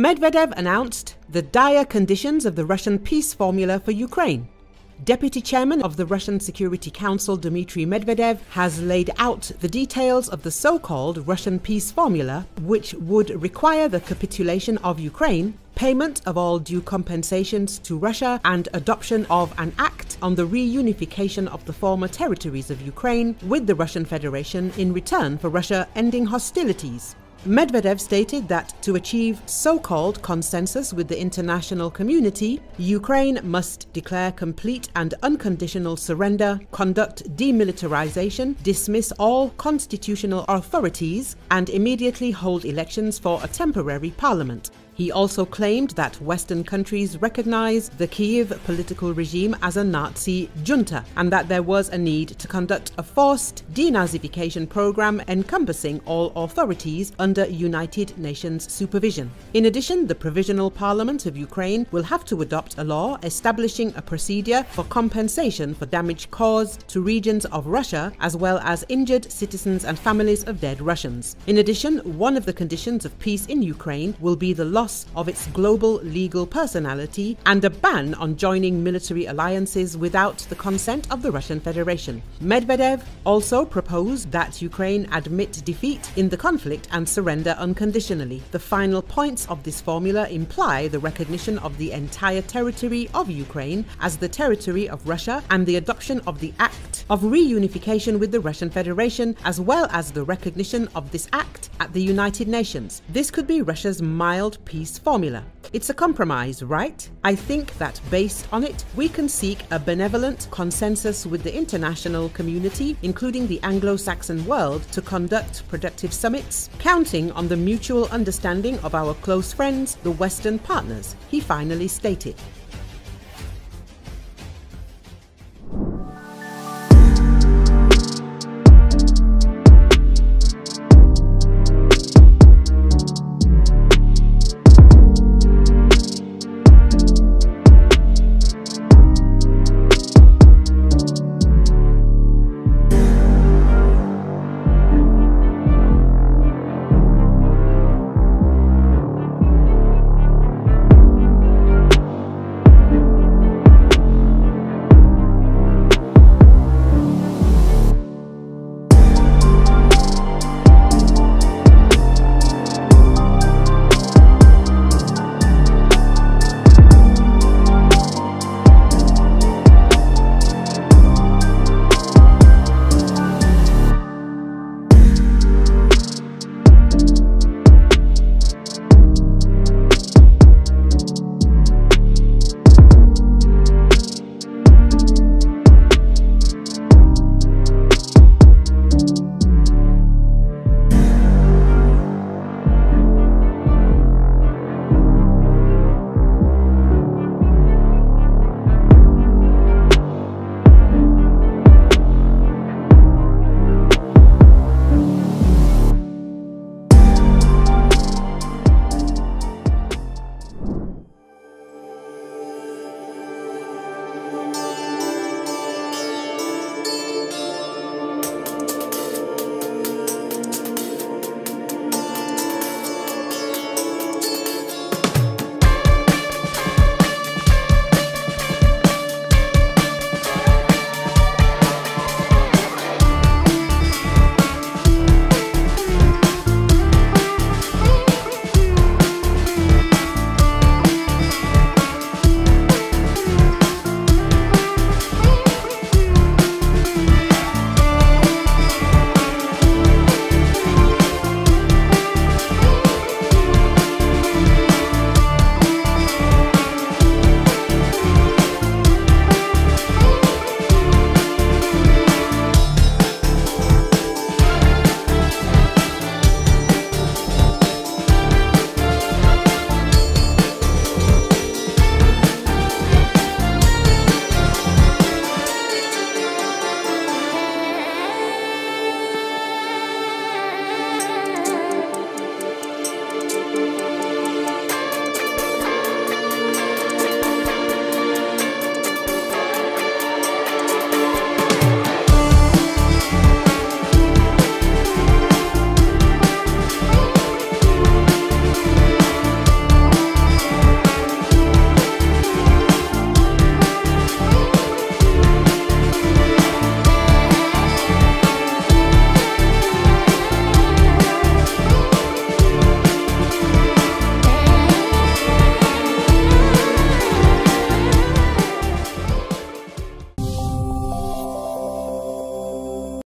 Medvedev announced the dire conditions of the Russian peace formula for Ukraine. Deputy Chairman of the Russian Security Council Dmitry Medvedev has laid out the details of the so-called Russian peace formula, which would require the capitulation of Ukraine, payment of all due compensations to Russia, and adoption of an act on the reunification of the former territories of Ukraine with the Russian Federation in return for Russia ending hostilities. Medvedev stated that to achieve so-called consensus with the international community, Ukraine must declare complete and unconditional surrender, conduct demilitarization, dismiss all constitutional authorities, and immediately hold elections for a temporary parliament. He also claimed that Western countries recognize the Kiev political regime as a Nazi junta and that there was a need to conduct a forced denazification program encompassing all authorities under United Nations supervision. In addition, the Provisional Parliament of Ukraine will have to adopt a law establishing a procedure for compensation for damage caused to regions of Russia as well as injured citizens and families of dead Russians. In addition, one of the conditions of peace in Ukraine will be the loss of its global legal personality and a ban on joining military alliances without the consent of the Russian Federation. Medvedev also proposed that Ukraine admit defeat in the conflict and surrender unconditionally. The final points of this formula imply the recognition of the entire territory of Ukraine as the territory of Russia and the adoption of the Act of Reunification with the Russian Federation, as well as the recognition of this act at the United Nations. This could be Russia's mild peace formula. It's a compromise, right? I think that based on it, we can seek a benevolent consensus with the international community, including the Anglo Saxon world, to conduct productive summits, counting on the mutual understanding of our close friends, the Western partners, he finally stated.